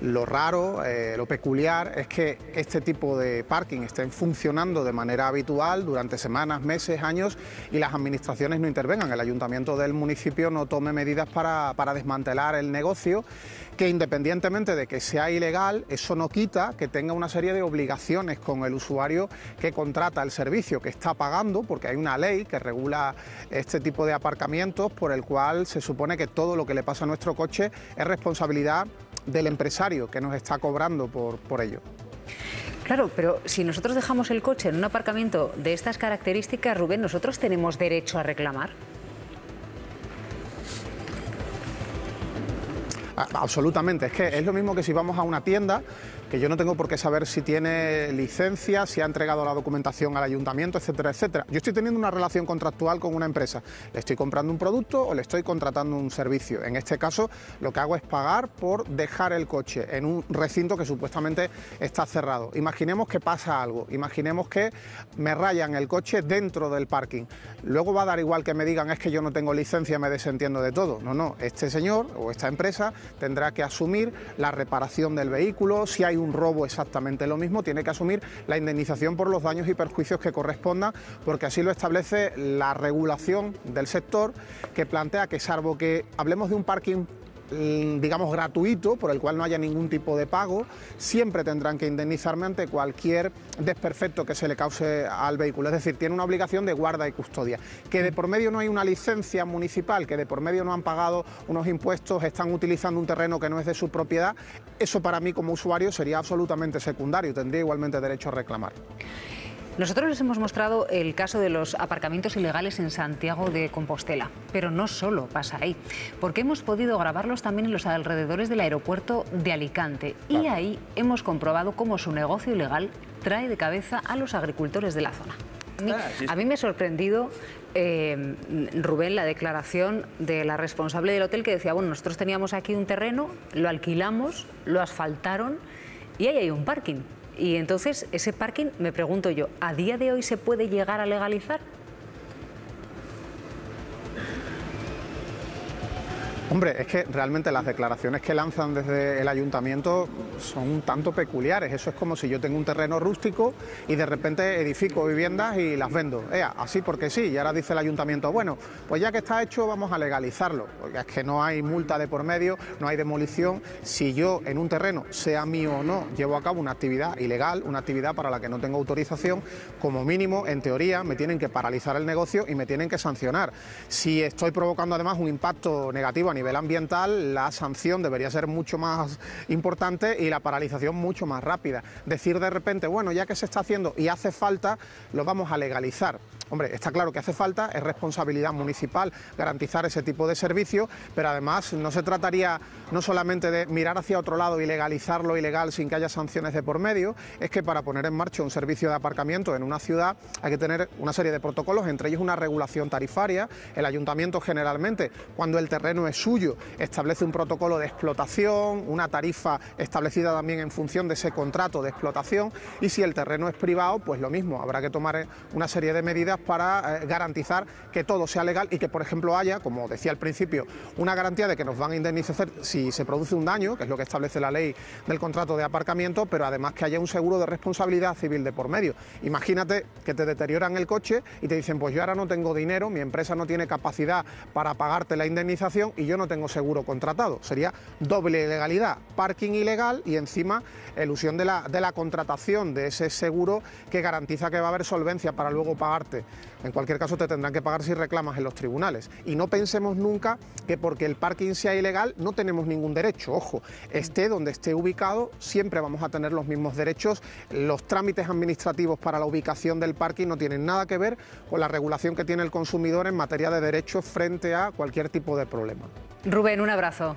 Lo raro, eh, lo peculiar es que este tipo de parking estén funcionando de manera habitual durante semanas, meses, años y las administraciones no intervengan. El ayuntamiento del municipio no tome medidas para, para desmantelar el negocio que independientemente de que sea ilegal, eso no quita que tenga una serie de obligaciones con el usuario que contrata el servicio, que está pagando, porque hay una ley que regula este tipo de aparcamientos por el cual se supone que todo lo que le pasa a nuestro coche es responsabilidad del empresario que nos está cobrando por, por ello. Claro, pero si nosotros dejamos el coche en un aparcamiento de estas características, Rubén, ¿nosotros tenemos derecho a reclamar? Absolutamente, es que es lo mismo que si vamos a una tienda que yo no tengo por qué saber si tiene licencia, si ha entregado la documentación al ayuntamiento, etcétera, etcétera. Yo estoy teniendo una relación contractual con una empresa, le estoy comprando un producto o le estoy contratando un servicio. En este caso, lo que hago es pagar por dejar el coche en un recinto que supuestamente está cerrado. Imaginemos que pasa algo, imaginemos que me rayan el coche dentro del parking. Luego va a dar igual que me digan es que yo no tengo licencia, me desentiendo de todo. No, no, este señor o esta empresa tendrá que asumir la reparación del vehículo, si hay un robo exactamente lo mismo, tiene que asumir la indemnización por los daños y perjuicios que correspondan, porque así lo establece la regulación del sector que plantea que salvo que hablemos de un parking digamos, gratuito, por el cual no haya ningún tipo de pago, siempre tendrán que indemnizarme ante cualquier desperfecto que se le cause al vehículo. Es decir, tiene una obligación de guarda y custodia. Que de por medio no hay una licencia municipal, que de por medio no han pagado unos impuestos, están utilizando un terreno que no es de su propiedad, eso para mí como usuario sería absolutamente secundario, tendría igualmente derecho a reclamar. Nosotros les hemos mostrado el caso de los aparcamientos ilegales en Santiago de Compostela, pero no solo pasa ahí, porque hemos podido grabarlos también en los alrededores del aeropuerto de Alicante y ahí hemos comprobado cómo su negocio ilegal trae de cabeza a los agricultores de la zona. A mí, me ha sorprendido, eh, Rubén, la declaración de la responsable del hotel que decía, bueno, nosotros teníamos aquí un terreno, lo alquilamos, lo asfaltaron y ahí hay un parking. Y entonces, ese parking, me pregunto yo, ¿a día de hoy se puede llegar a legalizar? Hombre, es que realmente las declaraciones que lanzan desde el ayuntamiento son un tanto peculiares. Eso es como si yo tengo un terreno rústico y de repente edifico viviendas y las vendo. así porque sí. Y ahora dice el ayuntamiento, bueno, pues ya que está hecho vamos a legalizarlo. Es que no hay multa de por medio, no hay demolición. Si yo en un terreno, sea mío o no, llevo a cabo una actividad ilegal, una actividad para la que no tengo autorización, como mínimo, en teoría, me tienen que paralizar el negocio y me tienen que sancionar. Si estoy provocando además un impacto negativo a nivel ambiental la sanción debería ser mucho más importante y la paralización mucho más rápida. Decir de repente, bueno, ya que se está haciendo y hace falta, lo vamos a legalizar. Hombre, está claro que hace falta, es responsabilidad municipal garantizar ese tipo de servicio, pero además no se trataría no solamente de mirar hacia otro lado y legalizar lo ilegal sin que haya sanciones de por medio, es que para poner en marcha un servicio de aparcamiento en una ciudad hay que tener una serie de protocolos, entre ellos una regulación tarifaria. El ayuntamiento generalmente, cuando el terreno es establece un protocolo de explotación, una tarifa establecida también en función de ese contrato de explotación y si el terreno es privado, pues lo mismo, habrá que tomar una serie de medidas para eh, garantizar que todo sea legal y que, por ejemplo, haya, como decía al principio, una garantía de que nos van a indemnizar si se produce un daño, que es lo que establece la ley del contrato de aparcamiento, pero además que haya un seguro de responsabilidad civil de por medio. Imagínate que te deterioran el coche y te dicen, pues yo ahora no tengo dinero, mi empresa no tiene capacidad para pagarte la indemnización y yo no tengo seguro contratado. Sería doble ilegalidad, parking ilegal y encima elusión de la, de la contratación de ese seguro que garantiza que va a haber solvencia para luego pagarte en cualquier caso te tendrán que pagar si reclamas en los tribunales. Y no pensemos nunca que porque el parking sea ilegal no tenemos ningún derecho. Ojo, esté donde esté ubicado, siempre vamos a tener los mismos derechos. Los trámites administrativos para la ubicación del parking no tienen nada que ver con la regulación que tiene el consumidor en materia de derechos frente a cualquier tipo de problema. Rubén, un abrazo.